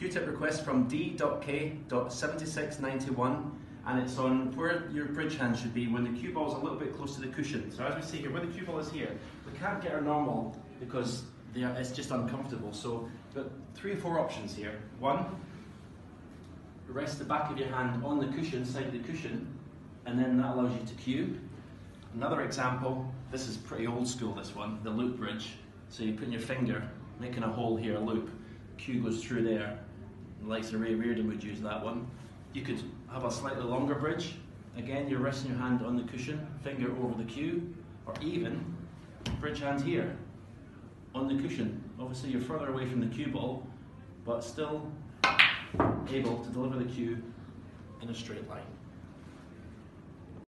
cue tip request from D.K.7691 and it's on where your bridge hand should be when the cue ball is a little bit close to the cushion. So as we see here, where the cue ball is here, we can't get our normal because are, it's just uncomfortable. So but three or four options here. One, rest the back of your hand on the cushion, side of the cushion, and then that allows you to cue. Another example, this is pretty old school this one, the loop bridge. So you put your finger, making a hole here, a loop, cue goes through there. Likes of Ray Reardon would use that one. You could have a slightly longer bridge. Again, you're resting your hand on the cushion, finger over the cue, or even bridge hand here on the cushion. Obviously, you're further away from the cue ball, but still able to deliver the cue in a straight line.